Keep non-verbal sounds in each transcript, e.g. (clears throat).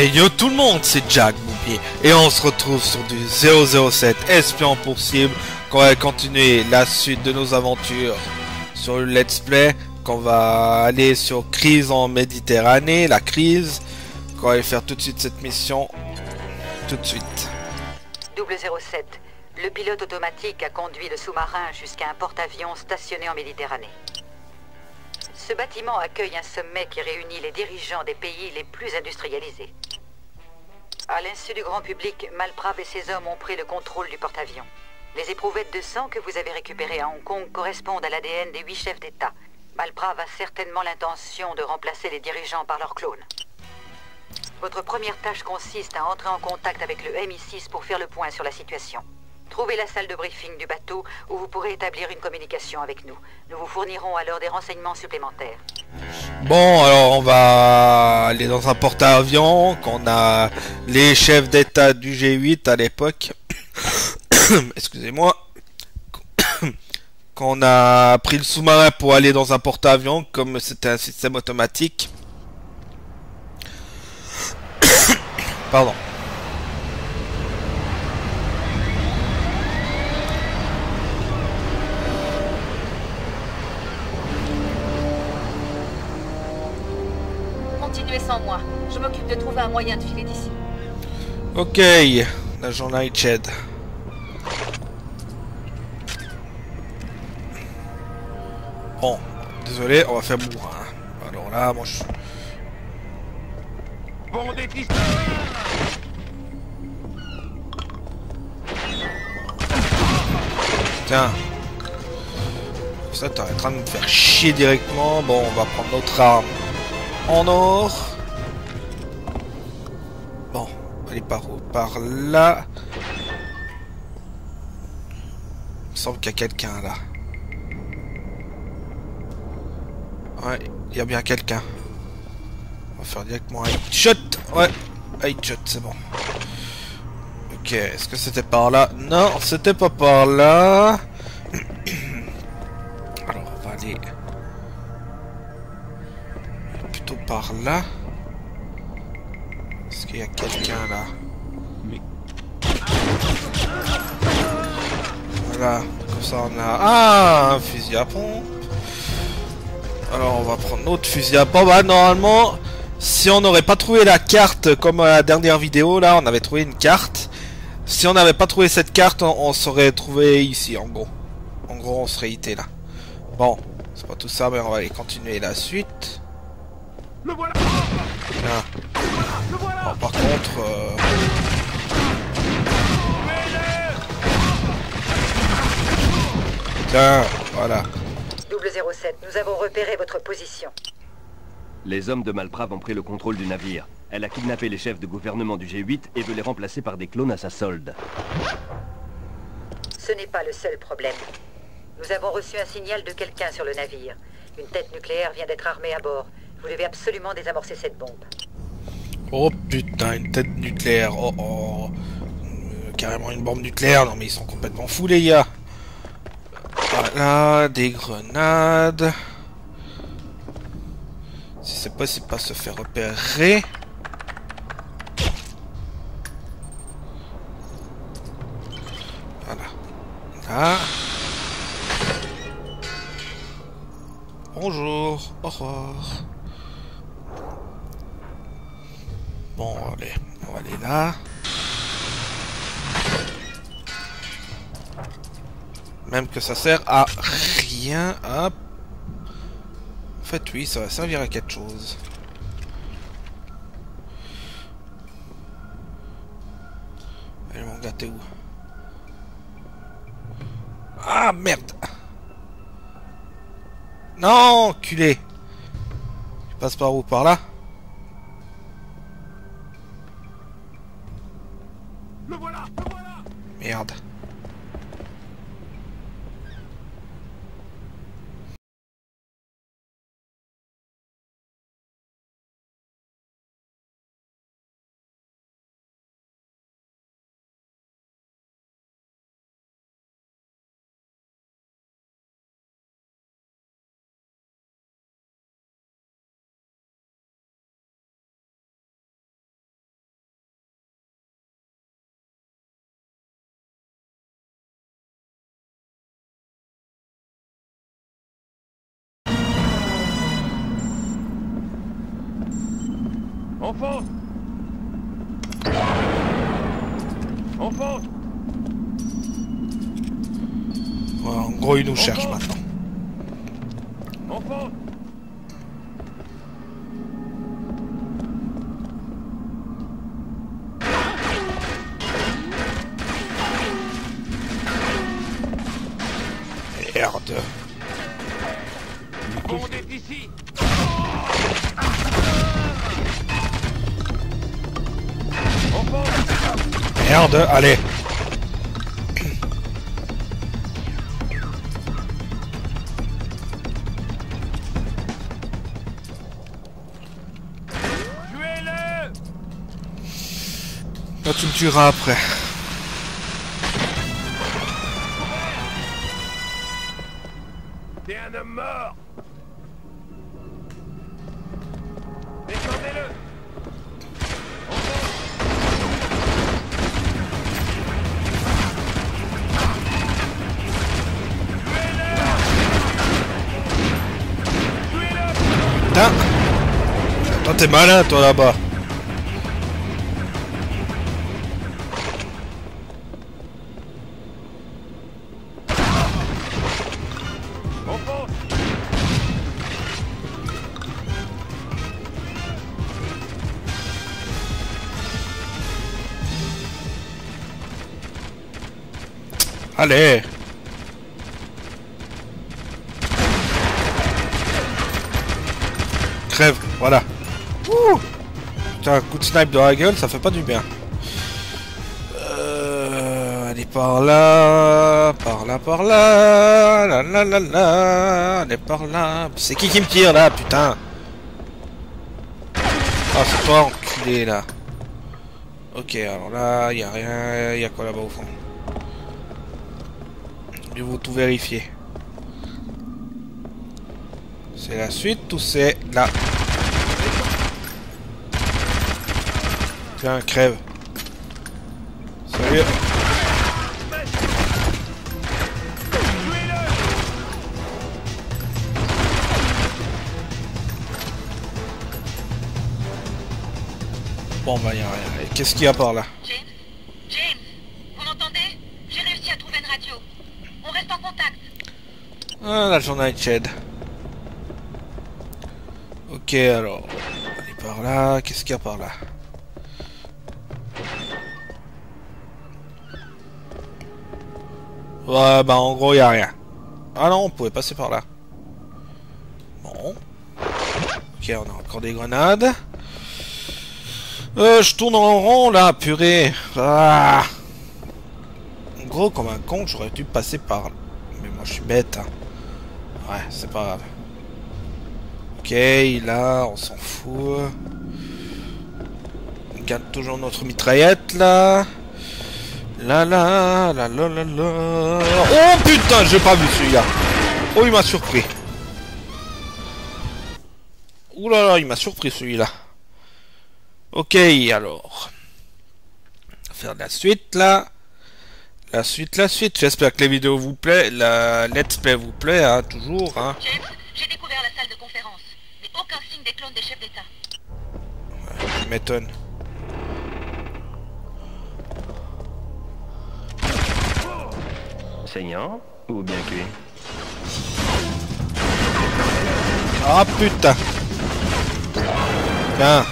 Hey yo tout le monde, c'est Jack Boubier et on se retrouve sur du 007 Espion pour cible qu'on va continuer la suite de nos aventures sur le let's play qu'on va aller sur crise en Méditerranée, la crise qu'on va faire tout de suite cette mission tout de suite. Double 07, le pilote automatique a conduit le sous-marin jusqu'à un porte-avions stationné en Méditerranée. Ce bâtiment accueille un sommet qui réunit les dirigeants des pays les plus industrialisés. À l'insu du grand public, Malprave et ses hommes ont pris le contrôle du porte-avions. Les éprouvettes de sang que vous avez récupérées à Hong Kong correspondent à l'ADN des huit chefs d'État. Malprave a certainement l'intention de remplacer les dirigeants par leurs clones. Votre première tâche consiste à entrer en contact avec le MI6 pour faire le point sur la situation. Trouvez la salle de briefing du bateau où vous pourrez établir une communication avec nous. Nous vous fournirons alors des renseignements supplémentaires. Bon, alors on va aller dans un porte-avions qu'on a les chefs d'État du G8 à l'époque. (coughs) Excusez-moi. (coughs) Qu'on a pris le sous-marin pour aller dans un porte-avions comme c'était un système automatique. (coughs) Pardon. Sans moi. Je m'occupe de trouver un moyen de filer d'ici. Ok, l'agent Nightshade. Bon, désolé, on va faire bourrin. Alors là, moi je... Bon Tiens. Ça, t'es en train de me faire chier directement. Bon, on va prendre notre arme en or. Par où Par là. Il me semble qu'il y a quelqu'un là. Ouais, il y a bien quelqu'un. On va faire directement un shot. Ouais, un shot, c'est bon. Ok, est-ce que c'était par là? Non, c'était pas par là. (clears throat) Alors, on va aller plutôt par là. Est-ce qu'il y a quelqu'un là? Comme ça on a... Ah, un fusil à pompe. Alors on va prendre notre fusil à pompe. Ah, normalement, si on n'aurait pas trouvé la carte comme à la dernière vidéo, là, on avait trouvé une carte. Si on n'avait pas trouvé cette carte, on, on serait trouvé ici, en gros. En gros, on serait hité là. Bon, c'est pas tout ça, mais on va aller continuer la suite. Le voilà par contre... euh, Tiens, voilà. Double 07, nous avons repéré votre position. Les hommes de Malprave ont pris le contrôle du navire. Elle a kidnappé les chefs de gouvernement du G8 et veut les remplacer par des clones à sa solde. Ce n'est pas le seul problème. Nous avons reçu un signal de quelqu'un sur le navire. Une tête nucléaire vient d'être armée à bord. Vous devez absolument désamorcer cette bombe. Oh putain, une tête nucléaire. Oh oh. Euh, carrément une bombe nucléaire. Non mais ils sont complètement fous les gars. Voilà, des grenades. Si c'est possible pas se faire repérer. Voilà. Là. Bonjour. Aurore. Bon, allez, on va aller là. Même que ça sert à rien. Hop. En fait, oui, ça va servir à quelque chose. Allez, mon gars, t'es où? Ah, merde Non, culé Je passe par où? Par là? Le voilà Le voilà Merde. On fonce. On fonce. Ouais, en gros, il nous cherche maintenant. On fonce Merde, allez. Là, tu me tueras après. T'es malin, toi, là-bas. Allez. Crève, voilà. Un coup de snipe dans la gueule, ça fait pas du bien. Euh, allez par là, par là, par là, la la la la, allez par là. C'est qui qui me tire là, putain? Ah, c'est toi, enculé là. Ok, alors là, y a rien, y a quoi là-bas au fond? Je vais tout vérifier. C'est la suite ou c'est la... Tiens, crève. Sérieux Bon bah y'a rien. Qu'est-ce qu'il y a par là? James James Vous m'entendez J'ai réussi à trouver une radio. On reste en contact. Ah, la journée Shed. Ok, alors. Allez par là. Qu'est-ce qu'il y a par là? Ouais, bah en gros, il a rien. Ah non, on pouvait passer par là. Bon. Ok, on a encore des grenades. Euh, je tourne en rond là, purée. Ah. En gros, comme un con, j'aurais dû passer par là. Mais moi, je suis bête. hein. Ouais, c'est pas grave. Ok, là, on s'en fout. On garde toujours notre mitraillette, là. Là, là, là, là, là, là. Oh putain, j'ai pas vu celui-là. Oh, il m'a surpris. Ouh là là, il m'a surpris celui-là. Ok, alors. On va faire de la suite, là. La suite, la suite. J'espère que les vidéos vous plaît, la let's play vous plaît, hein, toujours, hein. James, j'ai découvert la salle de conférence. Mais aucun signe des clones des chefs d'État. Tu m'étonnes. Saignant ou bien cuit Ah putain Tiens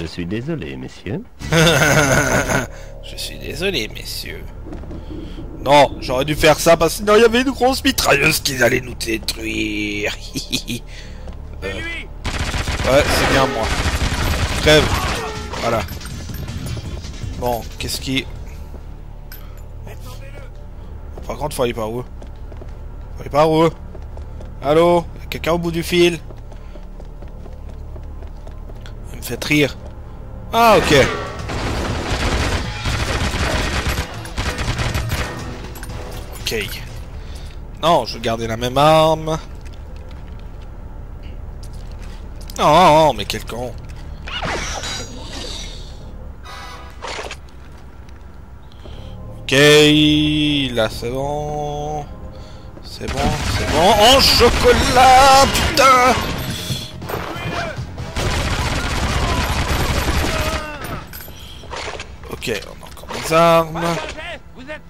Je suis désolé, messieurs. (laughs) Je suis désolé, messieurs. Non, j'aurais dû faire ça parce que sinon il y avait une grosse mitrailleuse qui allait nous détruire. Lui (laughs) ouais, c'est bien moi. Crève. Voilà. Bon, qu'est-ce qui... Par contre, faut aller par où? Faut aller par où? Allô? Quelqu'un au bout du fil? Il me fait rire. Ah, ok. Ok. Non, je vais garder la même arme. Non, mais quel con. Ok, là c'est bon. C'est bon, c'est bon. En chocolat, putain Ok, on a encore des armes. Danger Vous êtes...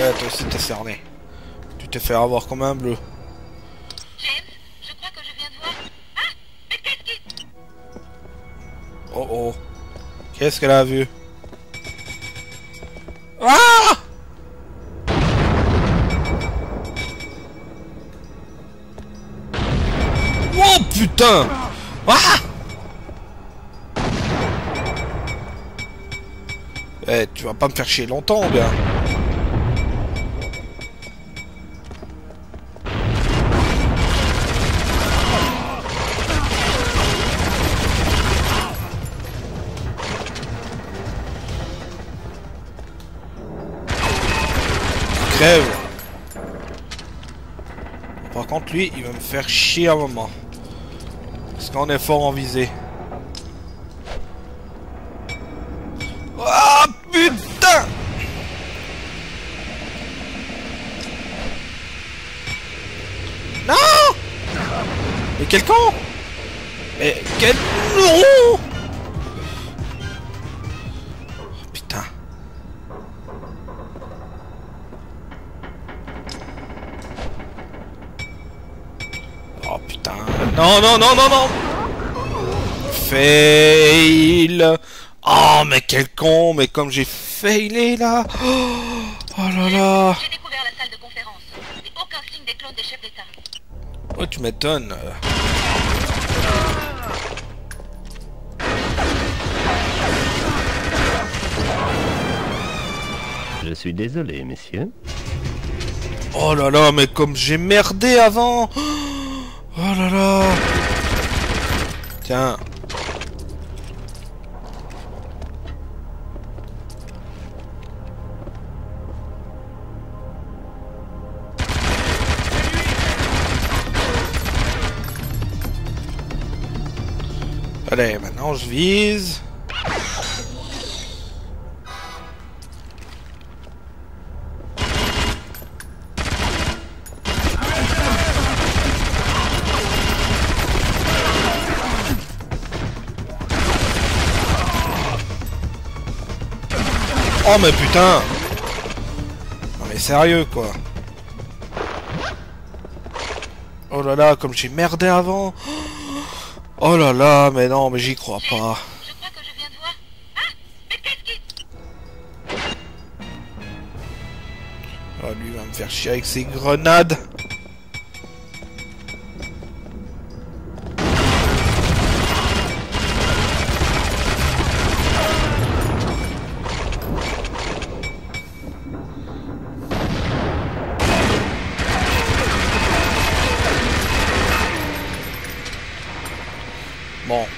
Ouais, toi aussi t'es cerné. Tu t'es fait avoir comme un bleu. James, je crois que je viens de voir... Ah. Oh oh. Qu'est-ce qu'elle a vu? Putain. Ah. Eh, tu vas pas me faire chier longtemps, bien Crève. Par contre, lui, il va me faire chier un moment. Parce qu'on est fort en visée. Ah putain Non Mais quel con Mais quel... Non Oh, Putain. Oh putain. Non, non, non, non, non Fail. Oh mais quel con Mais comme j'ai failé là. Oh, oh là là. J'ai découvert la salle de conférence. Et aucun signe des clones des chefs d'État. Oh tu m'étonnes. Je suis désolé, messieurs. Oh là là mais comme j'ai merdé avant. Oh là là. Tiens Allez, maintenant je vise. Oh mais putain. Non mais sérieux quoi. Oh là là, comme j'ai merdé avant Oh là là, mais non, mais j'y crois pas. Je crois que je viens de voir... Ah Mais qu'est-ce qui... Oh, lui va me faire chier avec ses grenades.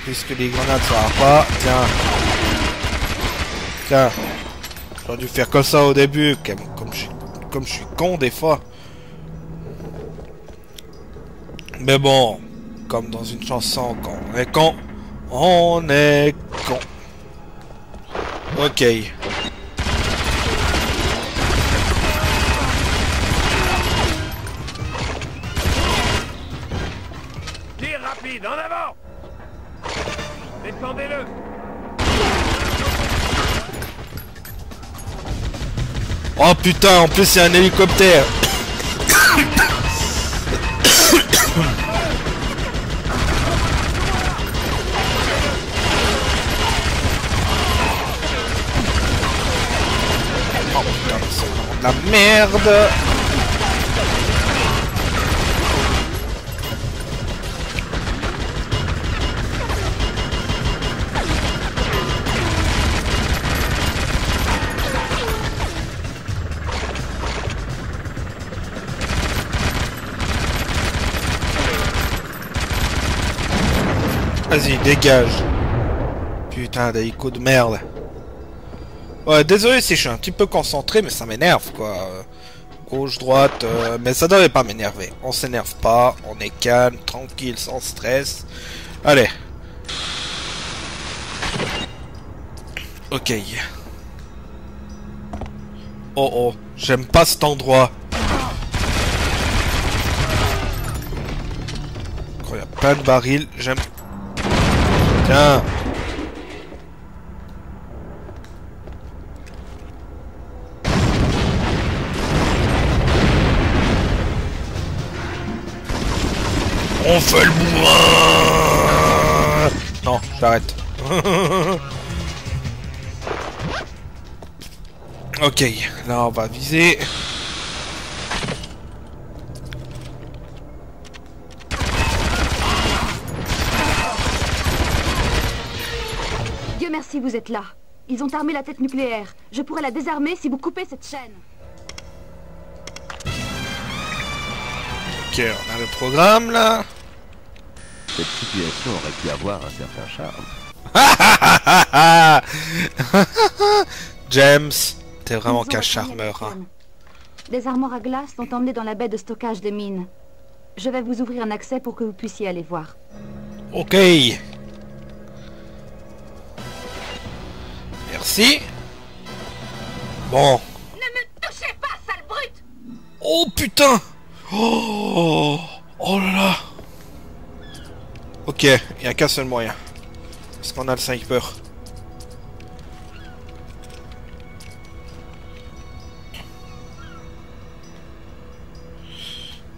Puisque les grenades ça va pas, tiens. Tiens. J'aurais dû faire comme ça au début, comme, je, comme je suis con des fois. Mais bon, comme dans une chanson, quand on est con, on est con. Ok. Oh putain, en plus c'est un hélicoptère. Oh putain, c'est la merde. Vas-y, dégage. Putain, d'hélico de merde. Ouais, désolé si je suis un petit peu concentré, mais ça m'énerve, quoi. Gauche, droite, euh, mais ça devait pas m'énerver. On s'énerve pas, on est calme, tranquille, sans stress. Allez. Ok. Oh oh, j'aime pas cet endroit. Il y a plein de barils, j'aime on fait le bourrin Non, j'arrête. (laughs) ok, là on va viser. Vous êtes là. Ils ont armé la tête nucléaire. Je pourrais la désarmer si vous coupez cette chaîne. Ok, on a le programme là. Cette situation aurait pu avoir un certain charme. (laughs) James, t'es vraiment qu'un charmeur. Hein. Des armoires à glace sont emmenées dans la baie de stockage des mines. Je vais vous ouvrir un accès pour que vous puissiez aller voir. Ok. Merci. Bon. Ne me touchez pas, sale brute Oh putain Oh Oh là là Ok, il n'y a qu'un seul moyen. Parce qu'on a le sniper.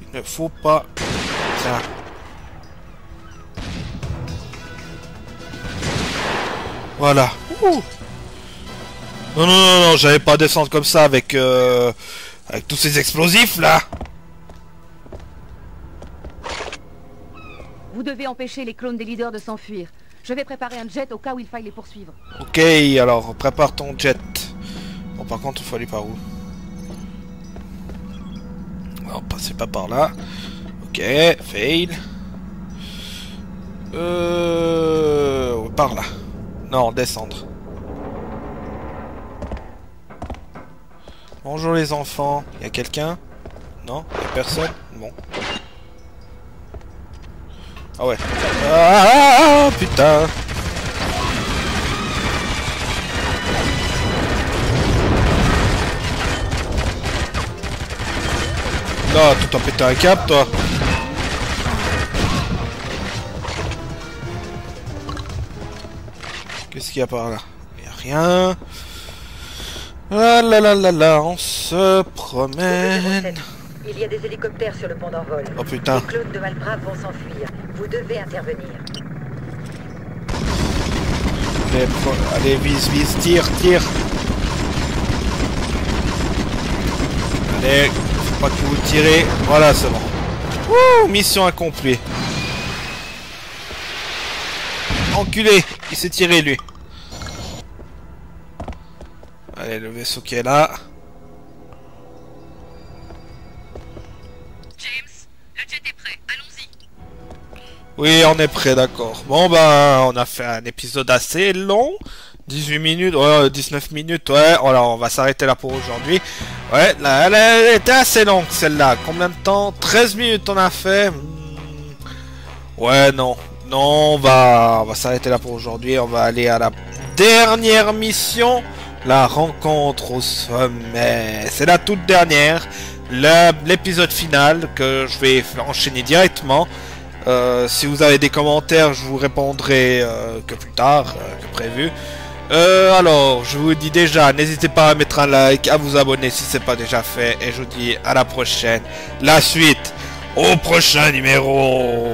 Il ne faut pas... Tiens. Voilà. Ouh. Non, non, non, non, j'allais pas descendre comme ça avec... Euh, avec tous ces explosifs là Vous devez empêcher les clones des leaders de s'enfuir. Je vais préparer un jet au cas où il faille les poursuivre. Ok, alors prépare ton jet. Bon, par contre, il faut aller par où? Non, passez pas par là. Ok, fail. Euh... Par là. Non, descendre. Bonjour les enfants. Y a quelqu'un? Non? Y a personne? Bon. Ah ouais. Ah, putain Là, tout en pété un cap, toi. Qu'est-ce qu'il y a par là? Il a rien. Ah là là là là, on se promène. Il y a des hélicoptères sur le pont d'envol. Oh putain. Les clones de Malbrave vont s'enfuir. Vous devez intervenir. Allez, allez, vise, vise, tire, tire. Allez, faut pas que vous tirez. Voilà, c'est bon. Wouh, mission accomplie. Enculé, il s'est tiré lui. Allez, le vaisseau qui est là. James, le jet est prêt, allons-y. Oui, on est prêt, d'accord. Bon, ben, on a fait un épisode assez long. 18 minutes, ouais, 19 minutes, ouais. Alors, on va s'arrêter là pour aujourd'hui. Ouais, là, elle, elle était assez longue, celle-là. Combien de temps? 13 minutes on a fait. Hmm. Ouais, non. Non, on va, on va s'arrêter là pour aujourd'hui. On va aller à la dernière mission. La rencontre au sommet. C'est la toute dernière. L'épisode final que je vais enchaîner directement. Euh, si vous avez des commentaires, je vous répondrai euh, que plus tard, euh, que prévu. Alors, je vous dis déjà, n'hésitez pas à mettre un like, à vous abonner si c'est pas déjà fait, et je vous dis à la prochaine. La suite, au prochain numéro.